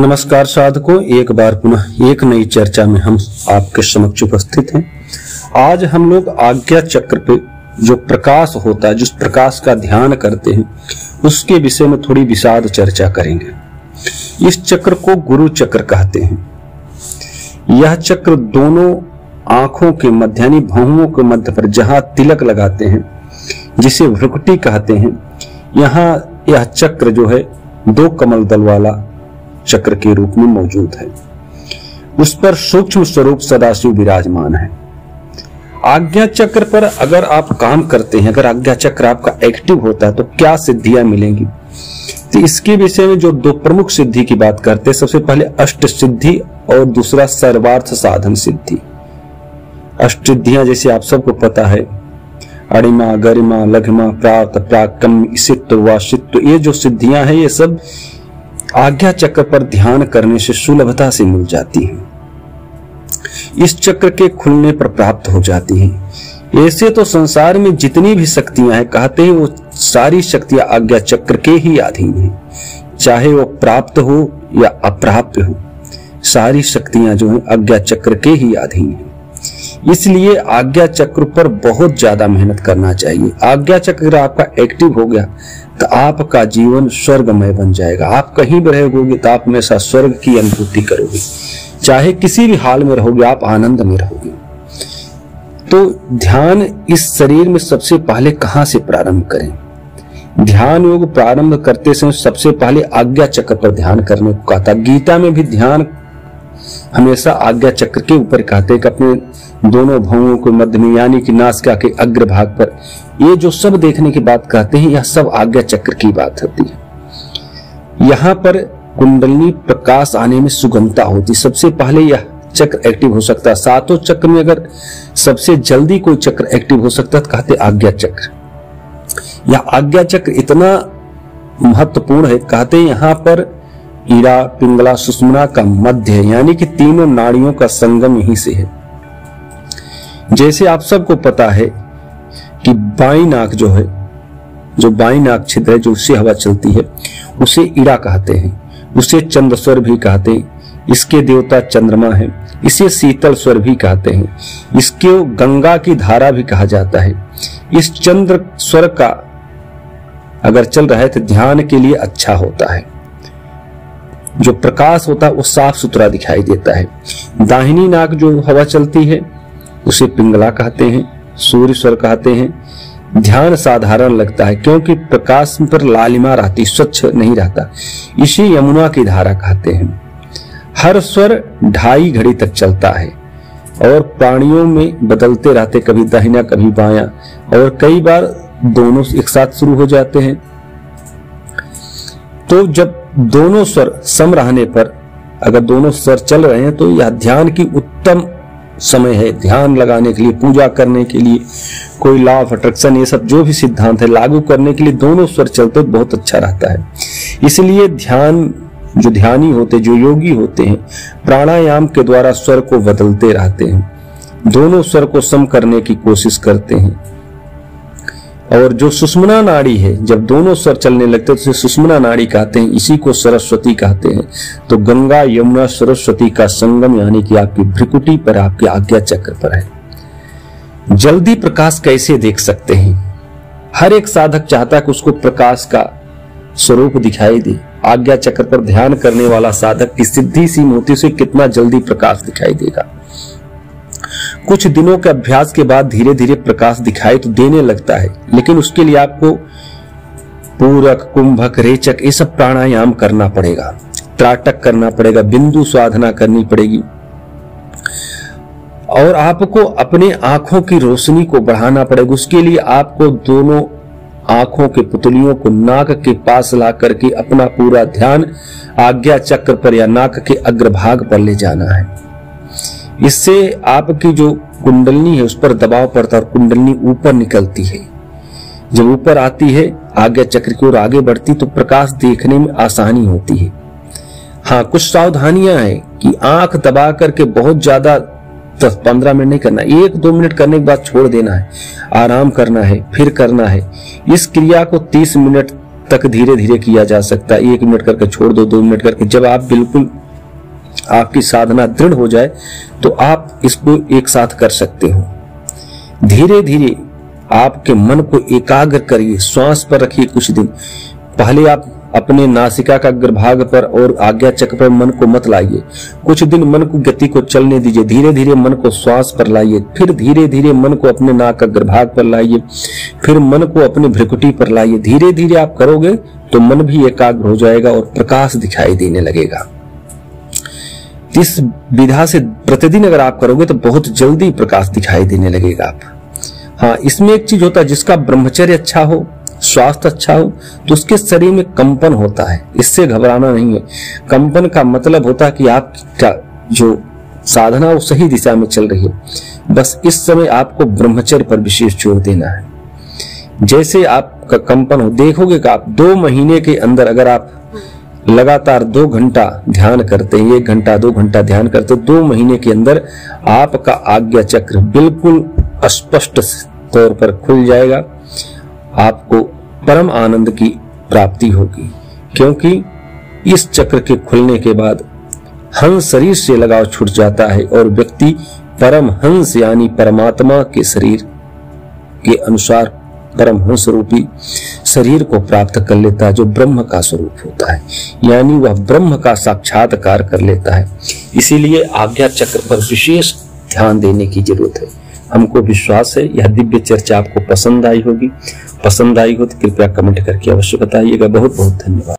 नमस्कार साधकों, एक बार पुनः एक नई चर्चा में हम आपके समक्ष उपस्थित हैं। आज हम लोग आज्ञा चक्र पे जो प्रकाश होता है, जिस प्रकाश का ध्यान करते हैं, उसके विषय में थोड़ी विषाद चर्चा करेंगे। इस चक्र को गुरु चक्र कहते हैं। यह चक्र दोनों आँखों के मध्य, यानी भौहों के मध्य पर जहाँ तिलक लगाते हैं, जिसे भ्रुकुटी कहते हैं, यहाँ यह चक्र जो है, दो कमल दल वाला चक्र के रूप में मौजूद है। उस पर सूक्ष्म स्वरूप सदाशिव विराजमान है। आज्ञा चक्र पर अगर आप काम करते हैं, अगर आज्ञा चक्र आपका एक्टिव होता है तो क्या सिद्धियाँ मिलेंगी? तो इसके विषय में जो दो प्रमुख सिद्धि की बात करते हैं, सबसे पहले अष्ट सिद्धि और दूसरा सर्वार्थ साधन सिद्धि। अष्ट सिद्धियाँ जैसे आप सबको पता है अड़िमा गरिमा, लघिमा प्राप्त प्राकम इसित्व वाशित्व ये जो सिद्धियाँ हैं, ये सब आज्ञा चक्र पर ध्यान करने से सुलभता से मिल जाती है। इस चक्र के खुलने पर प्राप्त हो जाती है। ऐसे तो संसार में जितनी भी शक्तियाँ हैं, कहते हैं वो सारी शक्तियाँ आज्ञा चक्र के ही अधीन हैं। चाहे वो प्राप्त हो या अप्राप्त हो, सारी शक्तियाँ जो है आज्ञा चक्र के ही अधीन हैं। इसलिए आज्ञा चक्र पर बहुत ज़्यादा मेहनत करना चाहिए। आज्ञा चक्र आपका एक्टिव हो गया तो आपका जीवन स्वर्गमय बन जाएगा। आप कहीं भी रहोगे तो आप हमेशा स्वर्ग की अनुभूति करोगे। चाहे किसी भी हाल में रहोगे, आप आनंद में रहोगे। तो ध्यान इस शरीर में सबसे पहले कहाँ से प्रारंभ करें? ध्यान योग प्रारंभ करते समय सबसे पहले आज्ञा चक्र पर ध्यान करने को कहा था। गीता में भी ध्यान हमेशा आज्ञा चक्र के ऊपर कहते हैं कि अपने दोनों भावों के मध्य में, यानी कि नासिका के अग्र भाग पर, ये जो सब देखने की बात कहते हैं, यह सब आज्ञा चक्र की बात होती है। यहाँ पर कुंडलनी प्रकाश आने में सुगमता होती। सबसे पहले यह चक्र एक्टिव हो सकता है। सातों चक्र में अगर सबसे जल्दी कोई चक्र एक्टिव हो सकता है तो कहते आज्ञा चक्र। यह आज्ञा चक्र इतना महत्वपूर्ण है, कहते यहाँ पर ईरा पिंगला सुषमना का मध्य यानी कि तीनों नाड़ियों का संगम यहीं से है। जैसे आप सबको पता है कि बाई नाक जो है, जो बाई नाक छिद्र है, जो उससे हवा चलती है, उसे ईड़ा कहते हैं, उसे चंद्र स्वर भी कहते हैं, इसके देवता चंद्रमा है, इसे शीतल स्वर भी कहते हैं, इसके गंगा की धारा भी कहा जाता है। इस चंद्र स्वर का अगर चल रहा है तो ध्यान के लिए अच्छा होता है। जो प्रकाश होता है, वो साफ़ सुथरा दिखाई देता है। दाहिनी नाक जो हवा चलती है, उसे पिंगला कहते हैं, सूर्य स्वर कहते हैं। ध्यान साधारण लगता है, क्योंकि प्रकाश पर लालिमा रहती, स्वच्छ नहीं रहता। इसी यमुना की धारा कहते हैं। हर स्वर ढाई घड़ी तक चलता है, और प्राणियों में बदलते रहते, कभी दाहिना, कभी बाया, और कई बार दोनों एक साथ शुरू हो जाते हैं। तो जब दोनों स्वर सम रहने पर, अगर दोनों स्वर चल रहे हैं तो यह ध्यान की उत्तम समय है। ध्यान लगाने के लिए, पूजा करने के लिए, कोई लॉ ऑफ़ अट्रैक्शन ये सब जो भी सिद्धांत है, लागू करने के लिए दोनों स्वर चलते बहुत अच्छा रहता है। इसलिए ध्यान, जो ध्यानी होते, जो योगी होते हैं, प्राणायाम के द्वारा स्वर को बदलते रहते हैं। दोनों स्वर को सम करने की कोशिश करते हैं। और जो सुषमना नाड़ी है, जब दोनों स्वर चलने लगते हैं तो सुषमना नाड़ी कहते हैं, इसी को सरस्वती कहते हैं। तो गंगा यमुना सरस्वती का संगम, यानी कि आपकी भ्रिकुटी पर, आपके आज्ञा चक्र पर है। जल्दी प्रकाश कैसे देख सकते हैं? हर एक साधक चाहता है कि उसको प्रकाश का स्वरूप दिखाई दे। आज्ञा चक्र पर ध्यान करने वाला साधक की सिद्धि सी मोती से कितना जल्दी प्रकाश दिखाई देगा। कुछ दिनों के अभ्यास के बाद धीरे धीरे प्रकाश दिखाई तो देने लगता है। लेकिन उसके लिए आपको पूरक, कुंभक, रेचक, ये सब प्राणायाम करना पड़ेगा। त्राटक करना पड़ेगा, बिंदु साधना करनी पड़ेगी। और आपको अपने आँखों की रोशनी को बढ़ाना पड़ेगा। उसके लिए आपको दोनों आँखों के पुतलियों को नाक के पास ला करके अपना पूरा ध्यान आज्ञा चक्र पर या नाक के अग्रभाग पर ले जाना है। इससे आपकी जो कुंडलनी है, उस पर दबाव पड़ता है और कुंडलनी ऊपर निकलती है। जब ऊपर आती है, आज्ञा चक्र की ओर आगे बढ़ती तो प्रकाश देखने में आसानी होती है। हाँ कुछ सावधानियाँ हैं कि आँख दबा करके बहुत ज़्यादा दस पंद्रह मिनट नहीं करना, एक दो मिनट करने के बाद छोड़ देना है, आराम करना है, फिर करना है। इस क्रिया को तीस मिनट तक धीरे धीरे किया जा सकता है, एक मिनट करके छोड़ दो दो मिनट करके। जब आप बिल्कुल आपकी साधना दृढ़ हो जाए तो आप इसको एक साथ कर सकते हो। धीरे धीरे आपके मन को एकाग्र करिए, श्वास पर रखिए कुछ दिन। पहले आप अपने नासिका का अग्रभाग पर और आज्ञा चक्र पर मन को मत लाइए। कुछ दिन मन को गति को चलने दीजिए, धीरे धीरे मन को श्वास पर लाइए, फिर धीरे धीरे मन को अपने नाक अग्रभाग पर लाइए, फिर मन को अपने भ्रिकुटी पर लाइए। धीरे धीरे आप करोगे तो मन भी एकाग्र हो जाएगा और प्रकाश दिखाई देने लगेगा। इस विधा से प्रतिदिन अगर आप करोगे तो बहुत जल्दी प्रकाश दिखाई देने लगेगा आप। हाँ इसमें एक चीज़ होता है, जिसका ब्रह्मचर्य अच्छा हो, स्वास्थ्य अच्छा हो तो उसके शरीर में कंपन होता है। इससे घबराना नहीं है। कंपन का मतलब होता है कि आपका जो साधना वो सही दिशा में चल रही है। बस इस समय आपको ब्रह्मचर्य पर विशेष ज़ोर देना है। जैसे आपका कंपन हो, देखोगे कि आप दो महीने के अंदर अगर आप लगातार दो घंटा ध्यान करते हैं, एक घंटा, दो घंटा ध्यान करते दो महीने के अंदर आपका आज्ञा चक्र बिल्कुल स्पष्ट तौर पर खुल जाएगा, आपको परम आनंद की प्राप्ति होगी। क्योंकि इस चक्र के खुलने के बाद हंस शरीर से लगाव छूट जाता है और व्यक्ति परम हंस यानी परमात्मा के शरीर के अनुसार परमहंस रूपी शरीर को प्राप्त कर लेता है जो ब्रह्म का स्वरूप होता है। यानी वह ब्रह्म का साक्षात्कार कर लेता है। इसीलिए आज्ञा चक्र पर विशेष ध्यान देने की ज़रूरत है। हमको विश्वास है, यह दिव्य चर्चा आपको पसंद आई होगी। पसंद आई हो तो कृपया कमेंट करके अवश्य बताइएगा। बहुत बहुत धन्यवाद।